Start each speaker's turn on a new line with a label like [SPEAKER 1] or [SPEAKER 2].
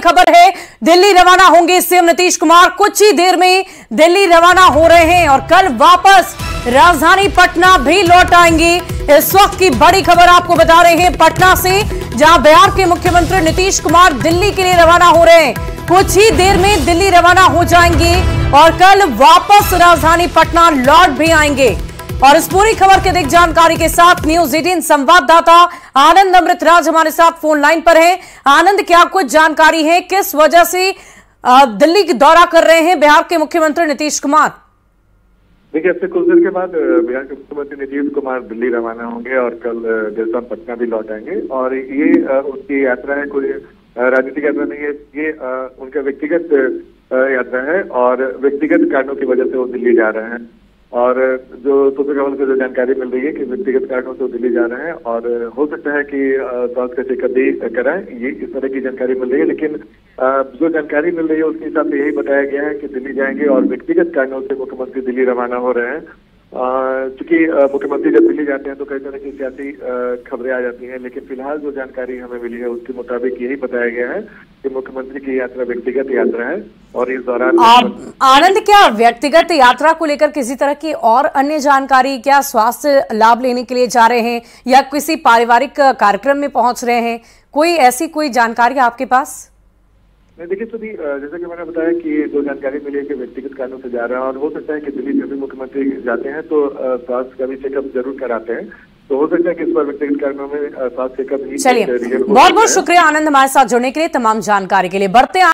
[SPEAKER 1] खबर है, दिल्ली रवाना होंगे सीएम नीतीश कुमार। कुछ ही देर में दिल्ली रवाना हो रहे हैं और कल वापस राजधानी पटना भी लौट आएँगे। इस वक्त की बड़ी खबर आपको बता रहे हैं पटना से, जहाँ बिहार के मुख्यमंत्री नीतीश कुमार दिल्ली के लिए रवाना हो रहे हैं। कुछ ही देर में दिल्ली रवाना हो जाएँगे और कल वापस राजधानी पटना लौट भी आएँगे। और इस पूरी खबर की अधिक जानकारी के साथ न्यूज़ एटीन संवाददाता आनंद अमृतराज हमारे साथ फ़ोन लाइन पर हैं। आनंद, क्या कुछ जानकारी है? किस वजह से दिल्ली की दौरा कर रहे हैं बिहार के मुख्यमंत्री नीतीश कुमार?
[SPEAKER 2] देखिए अब कुछ देर के बाद बिहार के मुख्यमंत्री नीतीश कुमार दिल्ली रवाना होंगे और कल शाम पटना भी लौट आएँगे। और ये उनकी यात्रा है, कोई राजनीतिक यात्रा नहीं है। ये उनका व्यक्तिगत यात्रा है और व्यक्तिगत कारणों की वजह से वो दिल्ली जा रहे हैं। और जो सूत्र खबर से जो जानकारी मिल रही है कि व्यक्तिगत कारणों से दिल्ली जा रहे हैं और हो सकता है कि स्वास्थ्य का चेकअप भी कराएँ, ये इस तरह की जानकारी मिल रही है, लेकिन जो जानकारी मिल रही है उसके हिसाब से यही बताया गया है कि दिल्ली जाएँगे और व्यक्तिगत कारणों से मुख्यमंत्री दिल्ली रवाना हो रहे हैं। चूँकि मुख्यमंत्री जब दिल्ली जाते हैं तो कई तरह की सियासी खबरें आ जाती हैं, लेकिन फ़िलहाल जो जानकारी हमें मिली है उसके मुताबिक यही बताया गया है कि मुख्यमंत्री की यात्रा व्यक्तिगत यात्रा है। और इस दौरान
[SPEAKER 1] आनंद क्या व्यक्तिगत यात्रा को लेकर किसी तरह की और अन्य जानकारी क्या स्वास्थ्य लाभ लेने के लिए जा रहे हैं या किसी पारिवारिक कार्यक्रम में पहुँच रहे हैं? कोई ऐसी कोई जानकारी आपके पास?
[SPEAKER 2] देखिए सुधी अ, जैसा कि मैंने बताया कि जो जानकारी मिली है कि व्यक्तिगत कारणों से जा रहे हैं और हो सकता है कि दिल्ली जब भी मुख्यमंत्री जाते हैं तो स्वास्थ्य का भी चेकअप ज़रूर कराते हैं। तो हो सकता है कि इस बार व्यक्तिगत कारणों में स्वास्थ्य चेकअप ही
[SPEAKER 1] चलिए
[SPEAKER 2] हो
[SPEAKER 1] बहुत बहुत शुक्रिया आनंद हमारे साथ जुड़ने के लिए तमाम जानकारी के लिए। बढ़ते